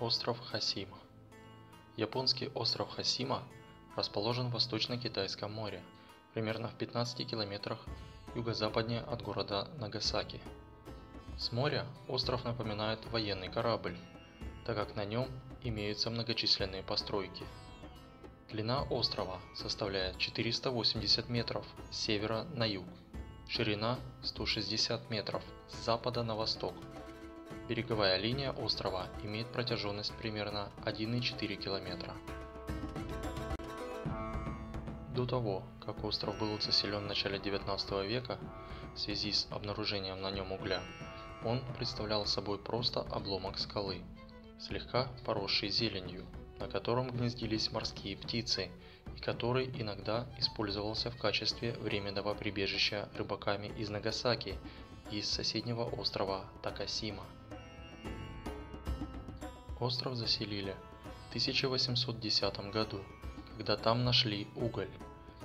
Остров Хасима. Японский остров Хасима расположен в Восточно-Китайском море, примерно в 15 километрах юго-западнее от города Нагасаки. С моря остров напоминает военный корабль, так как на нем имеются многочисленные постройки. Длина острова составляет 480 метров с севера на юг, ширина 160 метров с запада на восток – Береговая линия острова имеет протяженность примерно 1,4 километра. До того, как остров был заселен в начале 19 века, в связи с обнаружением на нем угля, он представлял собой просто обломок скалы, слегка поросший зеленью, на котором гнездились морские птицы и который иногда использовался в качестве временного прибежища рыбаками из Нагасаки и из соседнего острова Такасима. Остров заселили в 1810 году, когда там нашли уголь.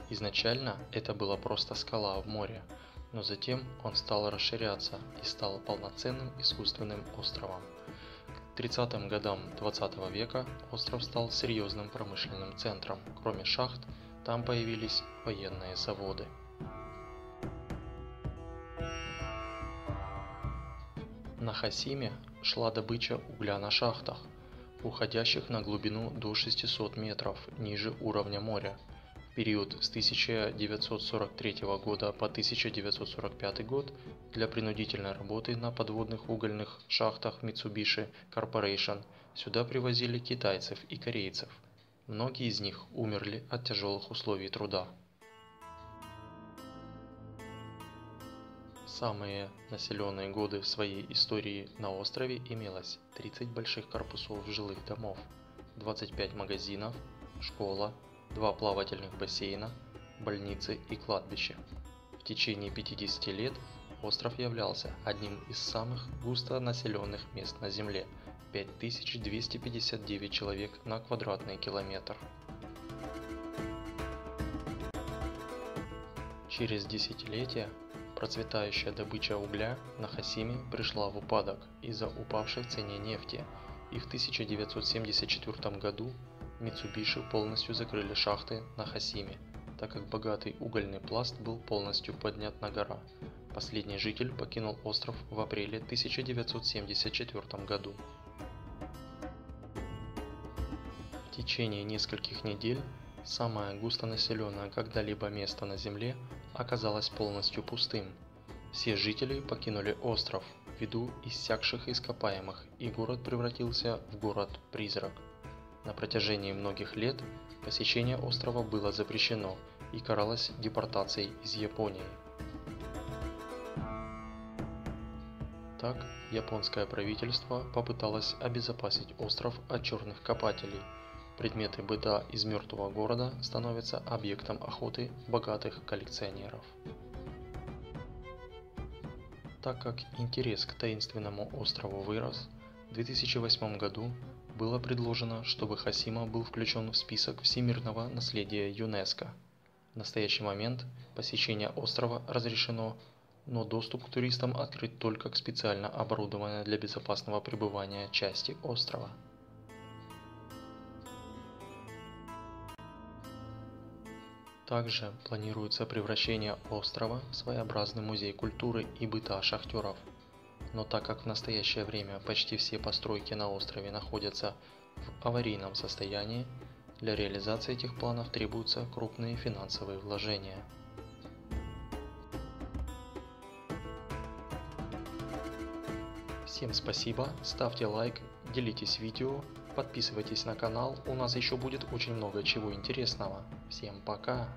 Изначально это была просто скала в море, но затем он стал расширяться и стал полноценным искусственным островом. К 30-м годам 20 века остров стал серьезным промышленным центром. Кроме шахт, там появились военные заводы. На Хасиме шла добыча угля на шахтах, уходящих на глубину до 600 метров ниже уровня моря. В период с 1943 года по 1945 год для принудительной работы на подводных угольных шахтах Mitsubishi Corporation сюда привозили китайцев и корейцев. Многие из них умерли от тяжелых условий труда. Самые населенные годы в своей истории на острове имелось 30 больших корпусов жилых домов, 25 магазинов, школа, два плавательных бассейна, больницы и кладбище. В течение 50 лет остров являлся одним из самых густонаселенных мест на Земле – 5259 человек на квадратный километр. Через десятилетия Процветающая добыча угля на Хасиме пришла в упадок из-за упавшей цене нефти, и в 1974 году Mitsubishi полностью закрыли шахты на Хасиме, так как богатый угольный пласт был полностью поднят на гора. Последний житель покинул остров в апреле 1974 году. В течение нескольких недель самое густонаселенное когда-либо место на Земле оказалось полностью пустым. Все жители покинули остров ввиду иссякших ископаемых, и город превратился в город-призрак. На протяжении многих лет посещение острова было запрещено и каралось депортацией из Японии. Так, японское правительство попыталось обезопасить остров от черных копателей – Предметы быта из мертвого города становятся объектом охоты богатых коллекционеров. Так как интерес к таинственному острову вырос, в 2008 году было предложено, чтобы Хасима был включен в список всемирного наследия ЮНЕСКО. В настоящий момент посещение острова разрешено, но доступ к туристам открыт только к специально оборудованной для безопасного пребывания части острова. Также планируется превращение острова в своеобразный музей культуры и быта шахтеров. Но так как в настоящее время почти все постройки на острове находятся в аварийном состоянии, для реализации этих планов требуются крупные финансовые вложения. Всем спасибо, ставьте лайк, делитесь видео Подписывайтесь на канал, у нас еще будет очень много чего интересного. Всем пока!